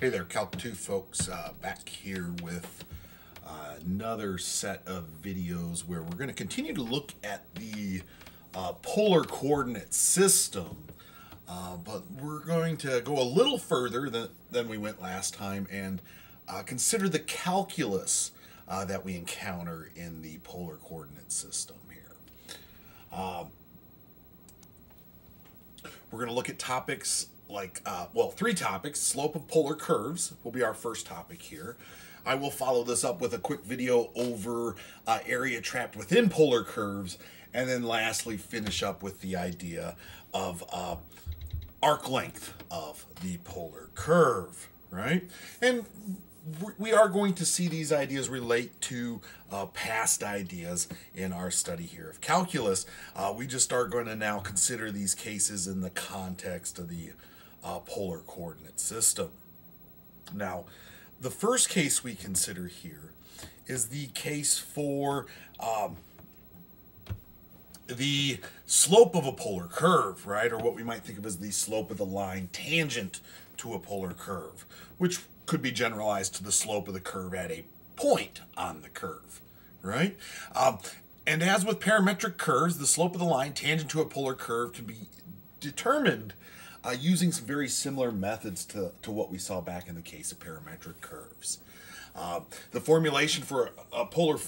Hey there, Calc 2 folks, uh, back here with uh, another set of videos where we're going to continue to look at the uh, polar coordinate system, uh, but we're going to go a little further than, than we went last time and uh, consider the calculus uh, that we encounter in the polar coordinate system here. Um, we're going to look at topics like, uh, well, three topics. Slope of polar curves will be our first topic here. I will follow this up with a quick video over uh, area trapped within polar curves, and then lastly finish up with the idea of uh, arc length of the polar curve, right? And we are going to see these ideas relate to uh, past ideas in our study here of calculus. Uh, we just are going to now consider these cases in the context of the uh, polar coordinate system. Now, the first case we consider here is the case for um, the slope of a polar curve, right? Or what we might think of as the slope of the line tangent to a polar curve, which could be generalized to the slope of the curve at a point on the curve, right? Um, and as with parametric curves, the slope of the line tangent to a polar curve can be determined uh, using some very similar methods to, to what we saw back in the case of parametric curves. Uh, the formulation for a, polar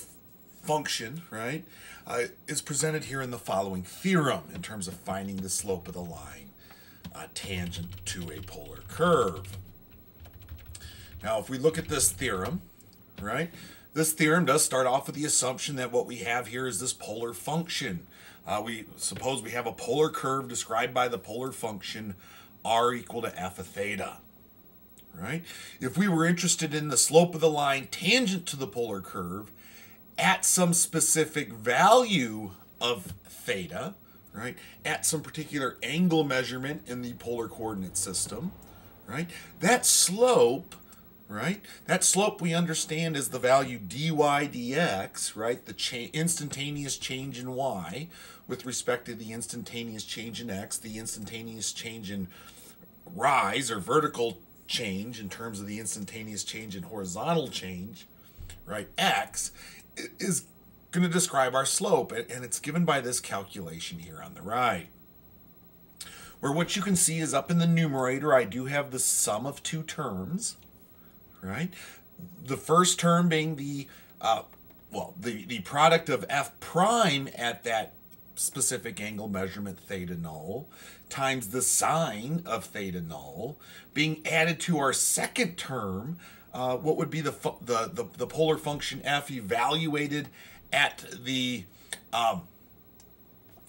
function, right, uh, is presented here in the following theorem in terms of finding the slope of the line uh, tangent to a polar curve. Now, if we look at this theorem, right, this theorem does start off with the assumption that what we have here is this polar function. Uh, we suppose we have a polar curve described by the polar function r equal to f of theta. Right? If we were interested in the slope of the line tangent to the polar curve at some specific value of theta, right, at some particular angle measurement in the polar coordinate system, right, that slope right? That slope we understand is the value dy dx, right? The cha instantaneous change in y with respect to the instantaneous change in x, the instantaneous change in rise or vertical change in terms of the instantaneous change in horizontal change, right? X is going to describe our slope, and it's given by this calculation here on the right. Where what you can see is up in the numerator, I do have the sum of two terms, right? The first term being the, uh, well, the, the product of f prime at that specific angle measurement theta null times the sine of theta null being added to our second term, uh, what would be the, the, the, the, polar function f evaluated at the um,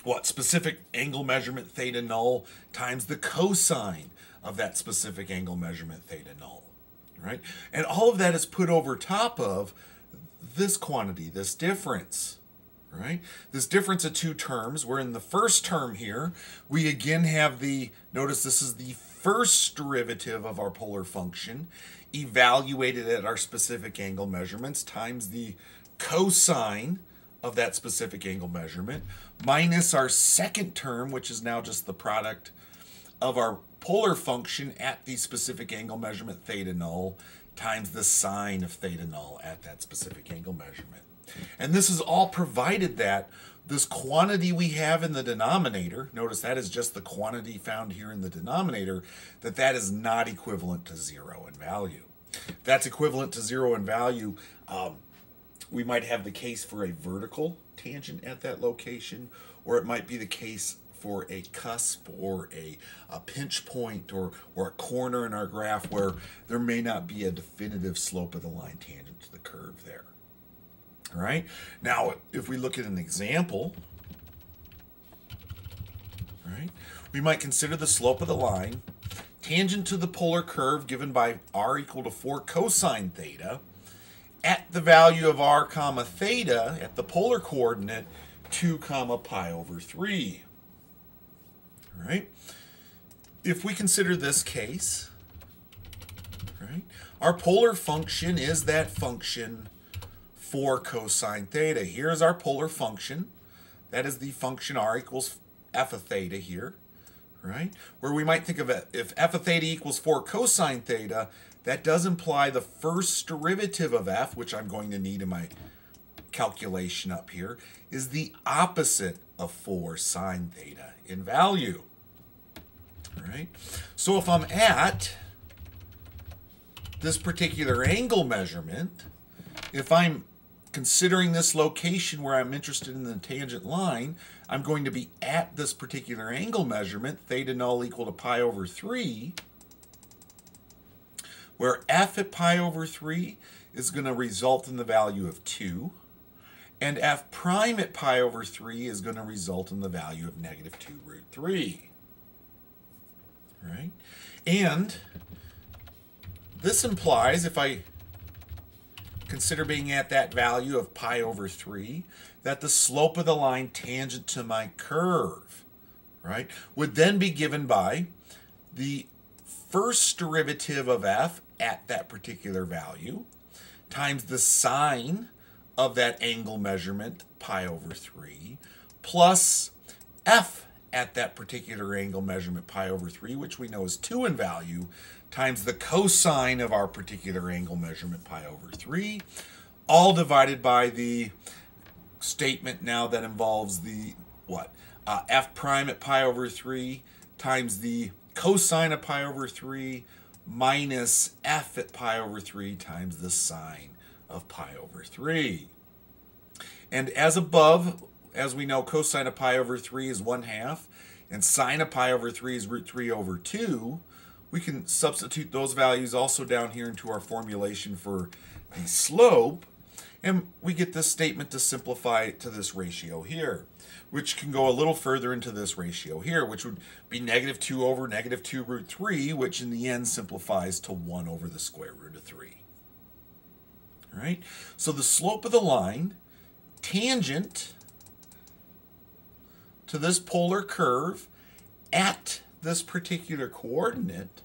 what specific angle measurement theta null times the cosine of that specific angle measurement theta null right? And all of that is put over top of this quantity, this difference, right? This difference of two terms, where in the first term here, we again have the, notice this is the first derivative of our polar function, evaluated at our specific angle measurements, times the cosine of that specific angle measurement, minus our second term, which is now just the product of our polar function at the specific angle measurement theta null times the sine of theta null at that specific angle measurement. And this is all provided that this quantity we have in the denominator, notice that is just the quantity found here in the denominator, that that is not equivalent to zero in value. If that's equivalent to zero in value, um, we might have the case for a vertical tangent at that location, or it might be the case for a cusp or a, a pinch point or, or a corner in our graph where there may not be a definitive slope of the line tangent to the curve there. All right. Now, if we look at an example, right, we might consider the slope of the line tangent to the polar curve given by r equal to 4 cosine theta at the value of r comma theta at the polar coordinate 2 comma pi over 3 right? If we consider this case, right, our polar function is that function for cosine theta. Here's our polar function. That is the function r equals f of theta here, right? Where we might think of it, if f of theta equals 4 cosine theta, that does imply the first derivative of f, which I'm going to need in my calculation up here, is the opposite of 4 sine theta in value. All right? So if I'm at this particular angle measurement, if I'm considering this location where I'm interested in the tangent line, I'm going to be at this particular angle measurement, theta null equal to pi over 3, where f at pi over 3 is going to result in the value of 2, and f prime at pi over 3 is going to result in the value of negative 2 root 3. Right? And this implies, if I consider being at that value of pi over 3, that the slope of the line tangent to my curve, right, would then be given by the first derivative of f at that particular value times the sine of that angle measurement, pi over 3, plus f at that particular angle measurement, pi over 3, which we know is 2 in value, times the cosine of our particular angle measurement, pi over 3, all divided by the statement now that involves the, what, uh, f prime at pi over 3 times the cosine of pi over 3 minus f at pi over 3 times the sine of pi over 3. And as above, as we know, cosine of pi over 3 is 1 half, and sine of pi over 3 is root 3 over 2. We can substitute those values also down here into our formulation for the slope, and we get this statement to simplify to this ratio here, which can go a little further into this ratio here, which would be negative 2 over negative 2 root 3, which in the end simplifies to 1 over the square root of 3. Right, so the slope of the line tangent to this polar curve at this particular coordinate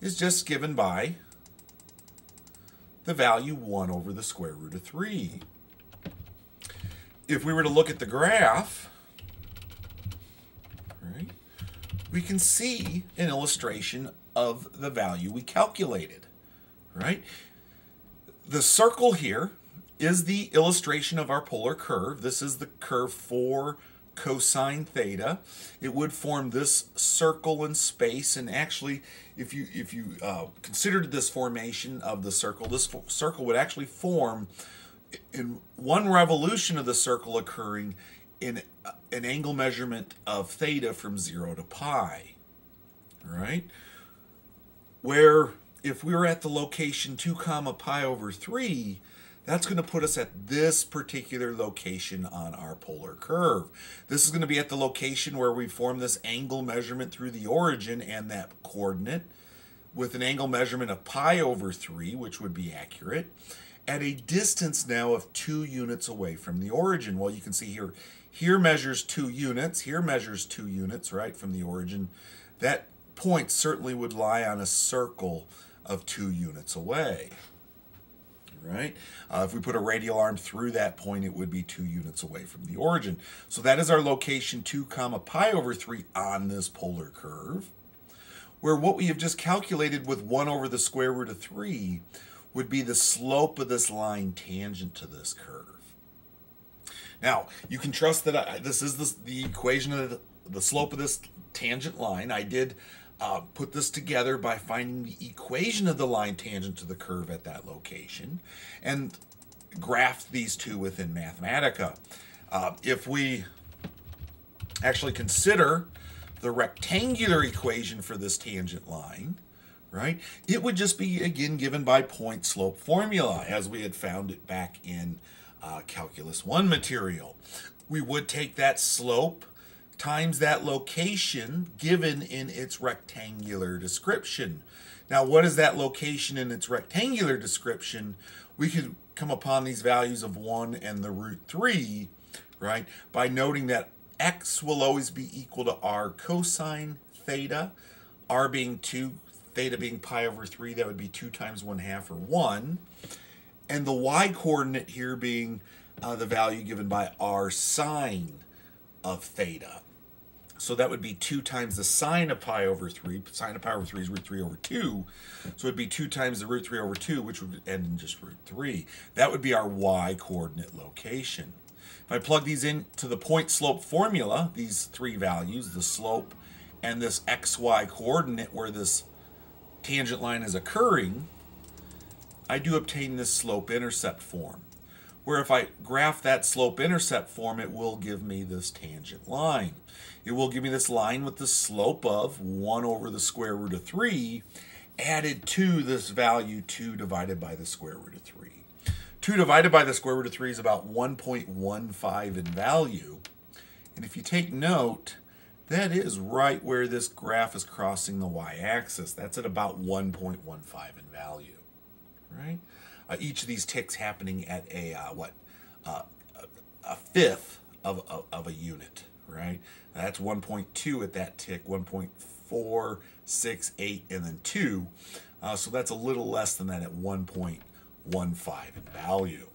is just given by the value 1 over the square root of 3. If we were to look at the graph, right, we can see an illustration of the value we calculated, right? The circle here is the illustration of our polar curve. This is the curve for cosine theta. It would form this circle in space, and actually, if you if you uh, considered this formation of the circle, this circle would actually form in one revolution of the circle occurring in uh, an angle measurement of theta from 0 to pi, right? Where if we were at the location 2 comma pi over 3, that's going to put us at this particular location on our polar curve. This is going to be at the location where we form this angle measurement through the origin and that coordinate with an angle measurement of pi over 3, which would be accurate, at a distance now of 2 units away from the origin. Well, you can see here, here measures 2 units, here measures 2 units, right, from the origin. That point certainly would lie on a circle of 2 units away right? Uh, if we put a radial arm through that point, it would be two units away from the origin. So that is our location 2 comma pi over 3 on this polar curve, where what we have just calculated with 1 over the square root of 3 would be the slope of this line tangent to this curve. Now, you can trust that I, this is the, the equation of the, the slope of this tangent line. I did uh, put this together by finding the equation of the line tangent to the curve at that location and graph these two within Mathematica. Uh, if we actually consider the rectangular equation for this tangent line, right, it would just be, again, given by point slope formula as we had found it back in uh, Calculus 1 material. We would take that slope times that location given in its rectangular description. Now, what is that location in its rectangular description? We could come upon these values of 1 and the root 3, right, by noting that x will always be equal to r cosine theta, r being 2, theta being pi over 3, that would be 2 times 1 half or 1, and the y coordinate here being uh, the value given by r sine of theta. So that would be 2 times the sine of pi over 3. Sine of pi over 3 is root 3 over 2. So it would be 2 times the root 3 over 2, which would end in just root 3. That would be our y coordinate location. If I plug these into the point slope formula, these three values, the slope and this xy coordinate where this tangent line is occurring, I do obtain this slope intercept form. Where if I graph that slope intercept form, it will give me this tangent line. It will give me this line with the slope of 1 over the square root of 3 added to this value 2 divided by the square root of 3. 2 divided by the square root of 3 is about 1.15 in value. And if you take note, that is right where this graph is crossing the y-axis. That's at about 1.15 in value, right? Uh, each of these ticks happening at a, uh, what, uh, a fifth of, of, of, a unit, right? That's 1.2 at that tick, 1.4, 6, 8, and then 2. Uh, so that's a little less than that at 1.15 in value.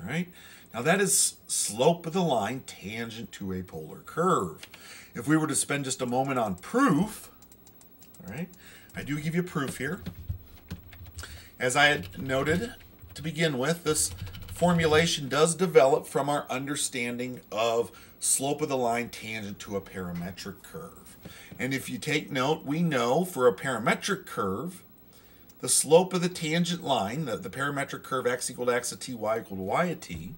All right. Now that is slope of the line tangent to a polar curve. If we were to spend just a moment on proof, all right, I do give you proof here. As I had noted to begin with, this formulation does develop from our understanding of slope of the line tangent to a parametric curve. And if you take note, we know for a parametric curve, the slope of the tangent line, the, the parametric curve x equal to x of t, y equal to y of t,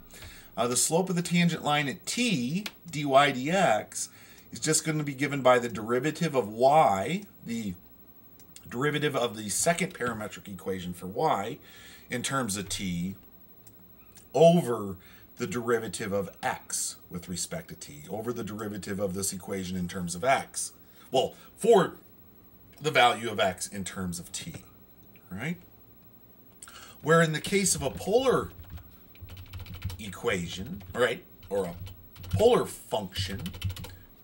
uh, the slope of the tangent line at t, dy dx, is just going to be given by the derivative of y, the derivative of the second parametric equation for y in terms of t, over the derivative of x with respect to t, over the derivative of this equation in terms of x. Well, for the value of x in terms of t right? Where in the case of a polar equation, right, or a polar function,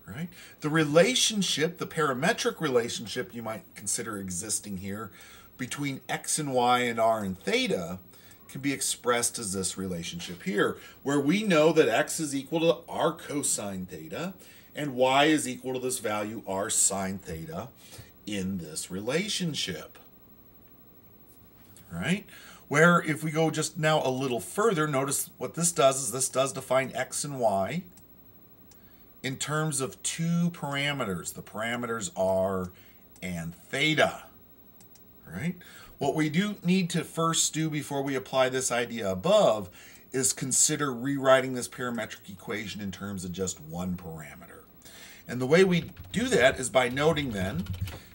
right, the relationship, the parametric relationship you might consider existing here between x and y and r and theta can be expressed as this relationship here, where we know that x is equal to r cosine theta and y is equal to this value r sine theta in this relationship right? Where if we go just now a little further, notice what this does is this does define x and y in terms of two parameters. The parameters r and theta, right? What we do need to first do before we apply this idea above is consider rewriting this parametric equation in terms of just one parameter. And the way we do that is by noting then,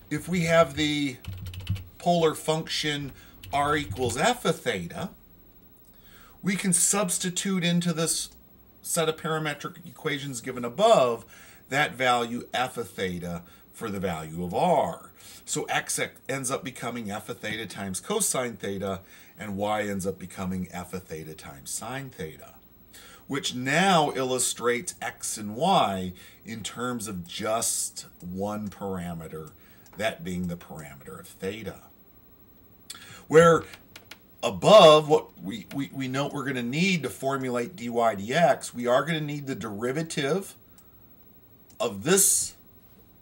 if we have the polar function r equals f of theta, we can substitute into this set of parametric equations given above that value f of theta for the value of r. So x ends up becoming f of theta times cosine theta, and y ends up becoming f of theta times sine theta, which now illustrates x and y in terms of just one parameter, that being the parameter of theta. Where above what we, we, we note we're going to need to formulate dy dx, we are going to need the derivative of this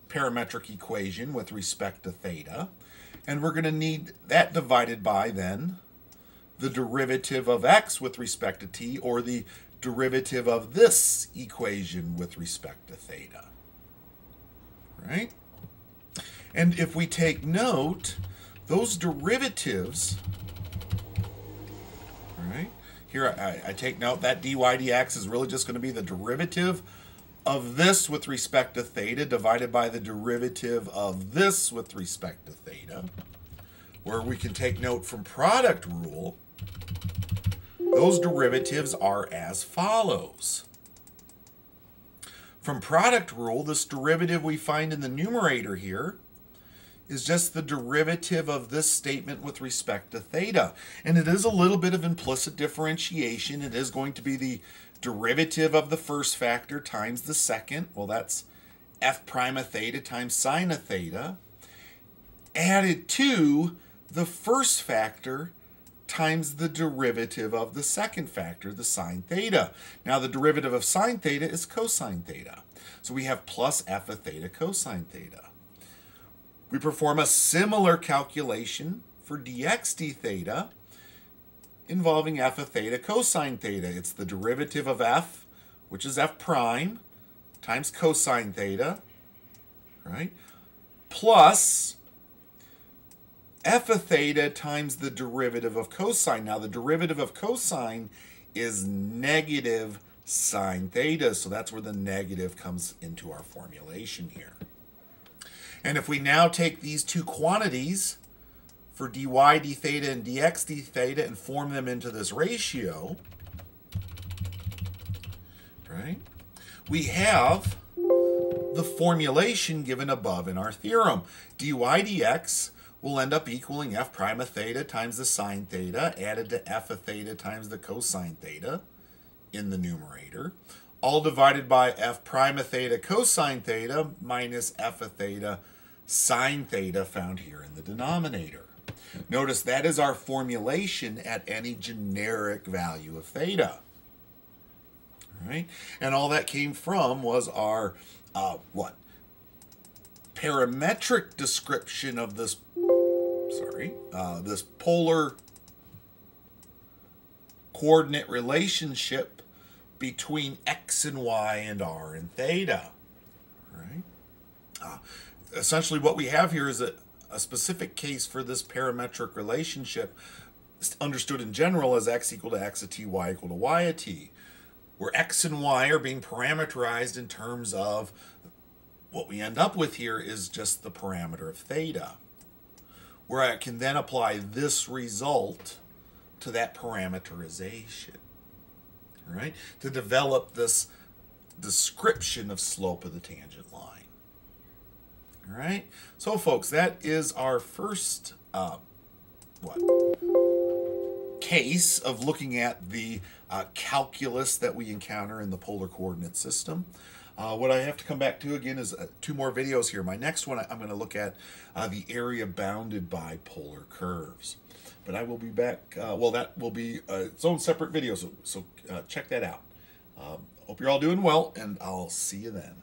parametric equation with respect to theta. And we're going to need that divided by then the derivative of x with respect to t or the derivative of this equation with respect to theta. Right? And if we take note, those derivatives, here I, I take note that dy dx is really just going to be the derivative of this with respect to theta divided by the derivative of this with respect to theta, where we can take note from product rule, those derivatives are as follows. From product rule, this derivative we find in the numerator here is just the derivative of this statement with respect to theta. And it is a little bit of implicit differentiation. It is going to be the derivative of the first factor times the second. Well, that's f prime of theta times sine of theta added to the first factor times the derivative of the second factor, the sine theta. Now the derivative of sine theta is cosine theta. So we have plus f of theta cosine theta. We perform a similar calculation for dx d theta involving f of theta cosine theta. It's the derivative of f, which is f prime, times cosine theta, right? Plus f of theta times the derivative of cosine. Now, the derivative of cosine is negative sine theta, so that's where the negative comes into our formulation here. And if we now take these two quantities for dy d theta and dx d theta and form them into this ratio, right, we have the formulation given above in our theorem. dy dx will end up equaling f prime of theta times the sine theta added to f of theta times the cosine theta in the numerator, all divided by f prime of theta cosine theta minus f of theta sine theta found here in the denominator. Notice that is our formulation at any generic value of theta. All right? And all that came from was our, uh, what? Parametric description of this sorry, uh, this polar coordinate relationship between x and y and r and theta, right? Uh, essentially what we have here is a, a specific case for this parametric relationship understood in general as x equal to x of t, y equal to y of t, where x and y are being parameterized in terms of what we end up with here is just the parameter of theta where I can then apply this result to that parameterization, right? To develop this description of slope of the tangent line. All right, so folks, that is our first, uh, what, case of looking at the uh, calculus that we encounter in the polar coordinate system. Uh, what I have to come back to again is uh, two more videos here. My next one, I'm going to look at uh, the area bounded by polar curves. But I will be back, uh, well, that will be uh, its own separate video, so, so uh, check that out. Um, hope you're all doing well, and I'll see you then.